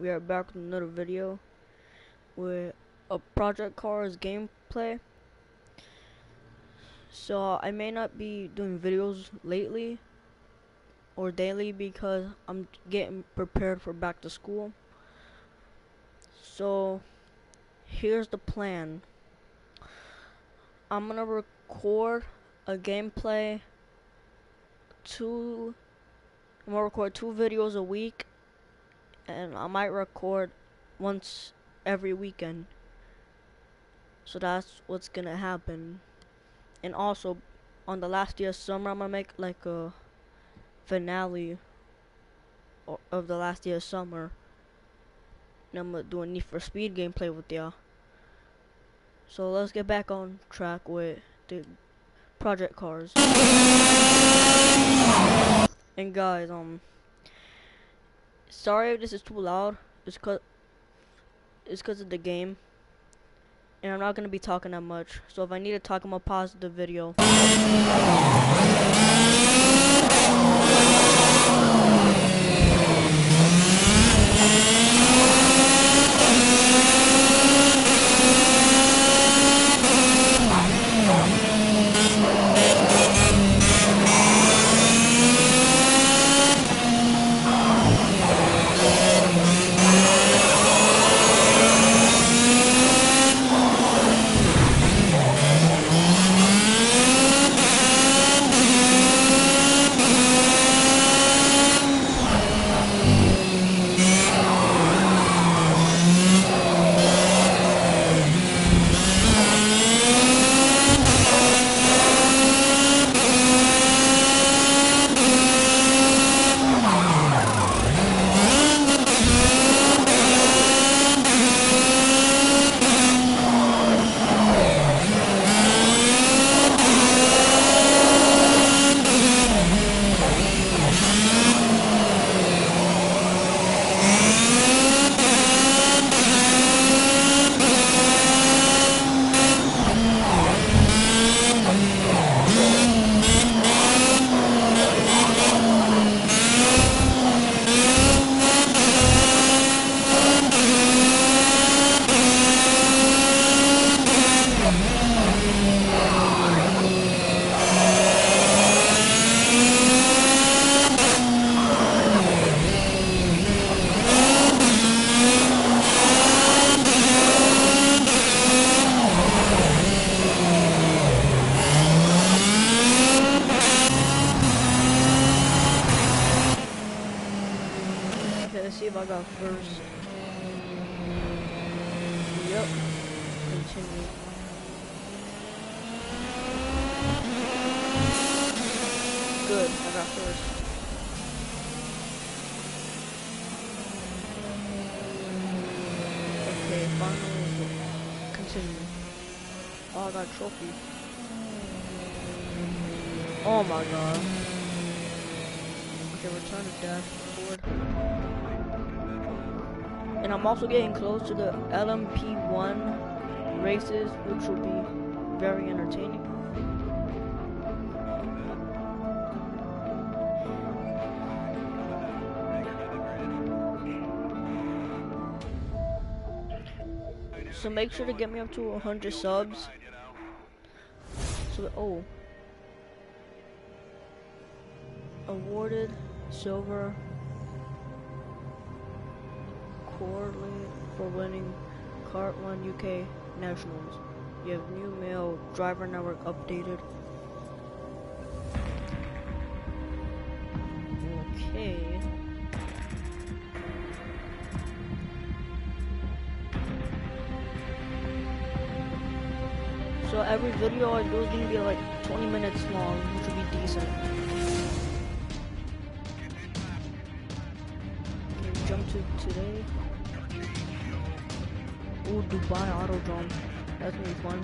we are back with another video with a Project Cars gameplay. So I may not be doing videos lately or daily because I'm getting prepared for back to school. So here's the plan. I'm gonna record a gameplay two I'm gonna record two videos a week and I might record once every weekend. So that's what's gonna happen. And also, on the last day of summer, I'm gonna make like a finale of the last day of summer. And I'm gonna do a Need for Speed gameplay with y'all. So let's get back on track with the project cars. And guys, um, sorry if this is too loud. It's cause it's cause of the game. And I'm not gonna be talking that much. So if I need to talk, I'm gonna pause the video. Let's see if I got first. Yep. Continue. Good, I got first. Okay, finally continue. Oh, I got a trophy. Oh my god. Okay, return to dashboard. And I'm also getting close to the LMP1 races, which will be very entertaining. So make sure to get me up to 100 subs. So, oh. Awarded silver Corley for winning Kart 1 UK Nationals. You have new mail driver network updated. Okay. So every video I do is gonna be like 20 minutes long, which would be decent. Okay, jump to today. Ooh, Dubai Autodrome. That's gonna be fun.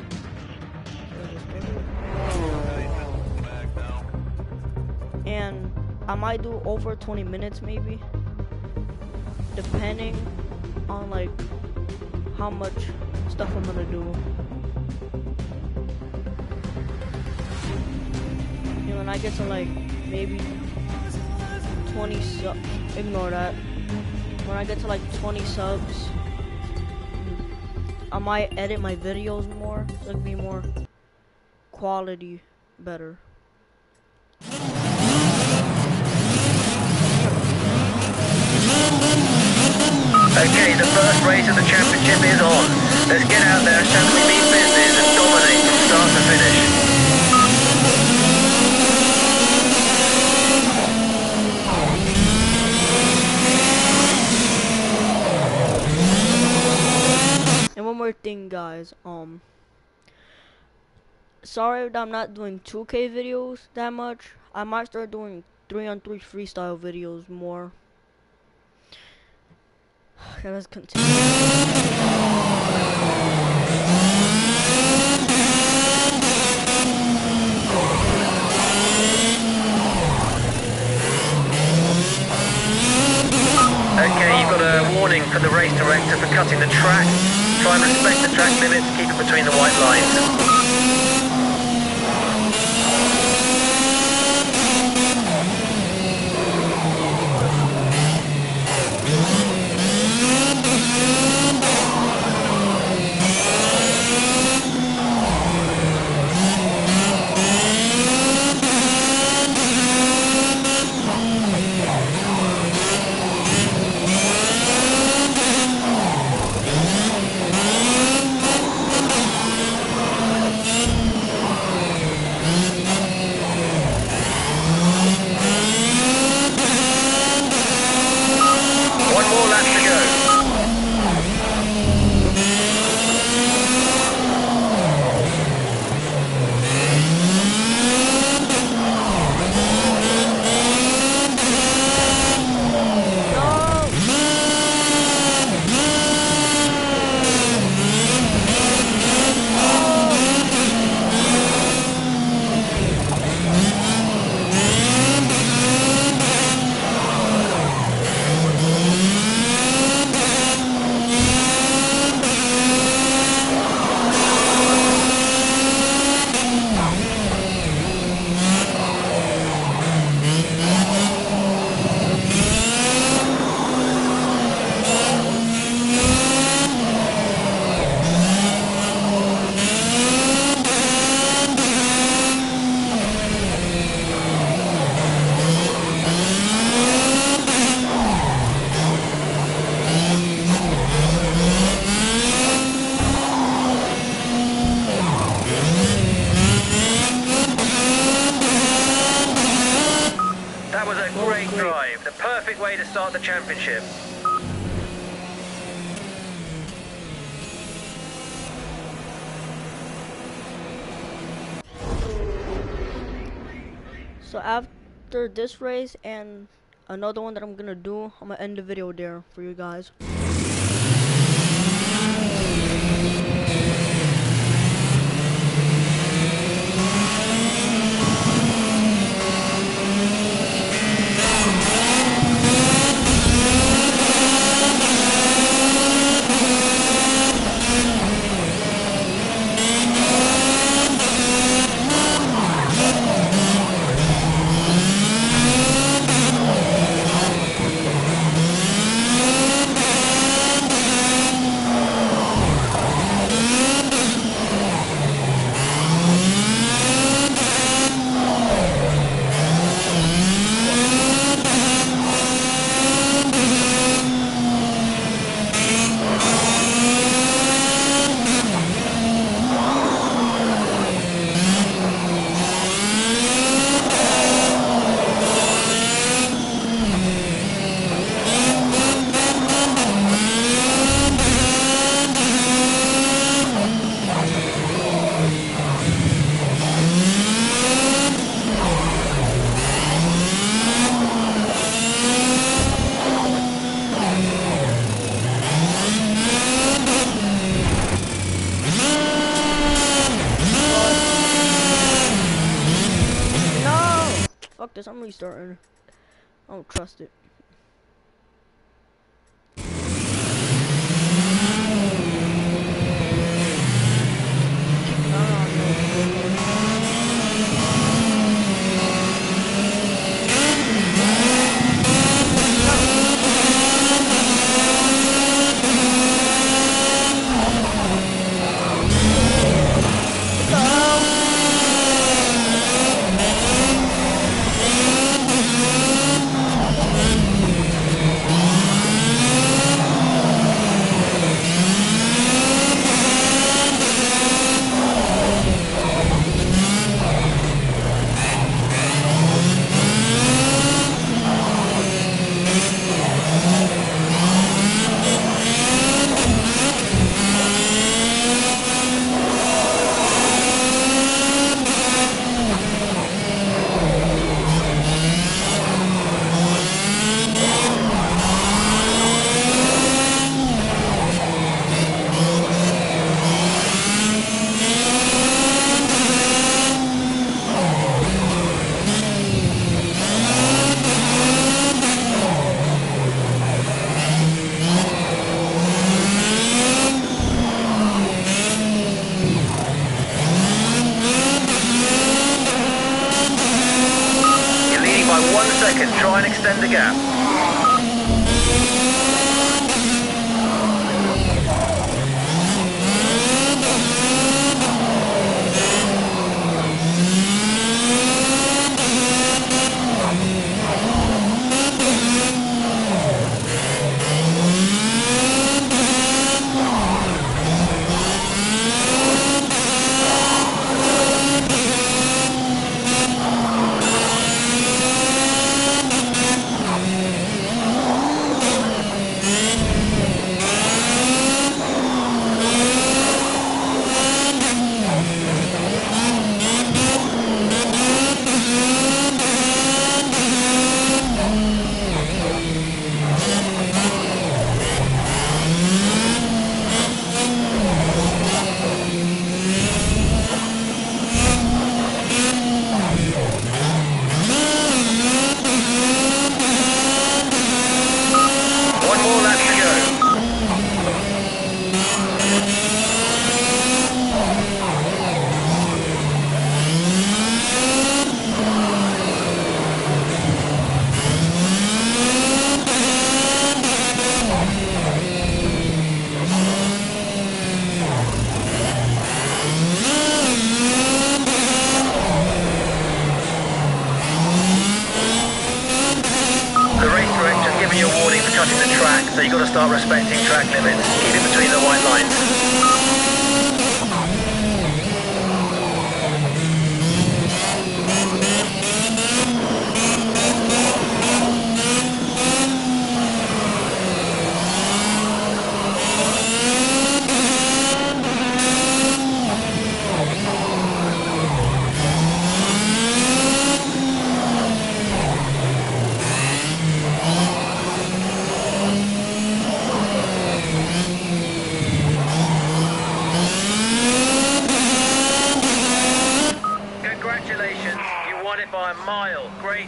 And I might do over 20 minutes maybe. Depending on like how much stuff I'm gonna do. You know, when I get to like maybe 20 sub, ignore that. When I get to like 20 subs, I might edit my videos more, It'll be more quality better. Okay, the first race of the championship is on. Let's get out there and we mean business and dominate from start to finish. And one more thing, guys. Um, sorry that I'm not doing 2K videos that much. I might start doing three on three freestyle videos more. Okay, let's continue. Okay, you've got warning from the race director for cutting the track. Try and respect the track limits, keep it between the white lines. One more lap to go. No! That was a Well The perfect way to start the championship. So after this race and another one that I'm gonna do, I'm gonna end the video there for you guys. Fuck restarting. I don't trust it.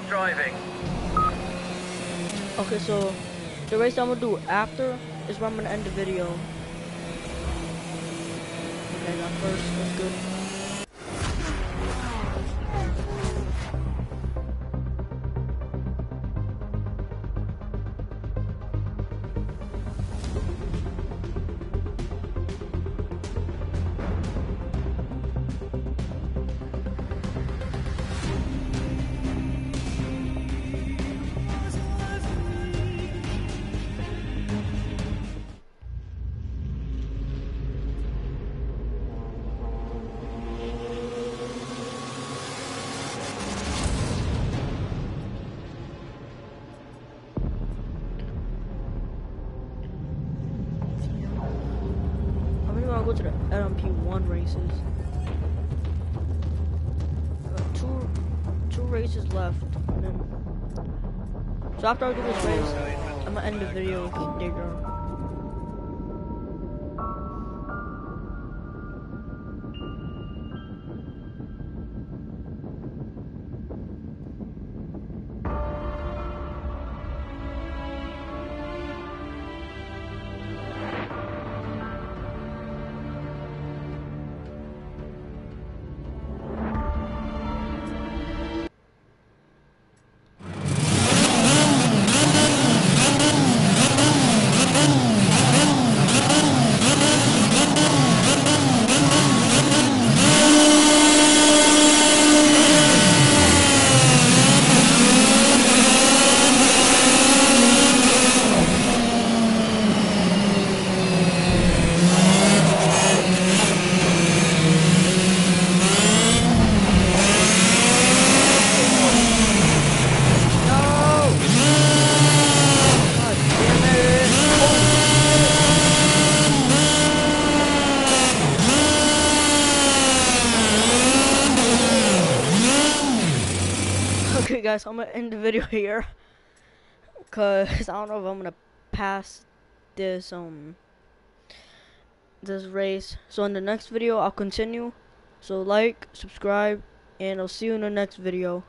Driving. Okay, so the race I'm gonna do after is where I'm gonna end the video. Okay, first good. To the LMP1 races. Got two, two races left. And then, so after I do this race, I'm gonna end the video with Digger. Guys, I'm gonna end the video here. Cause I don't know if I'm gonna pass this um this race. So in the next video, I'll continue. So like, subscribe, and I'll see you in the next video.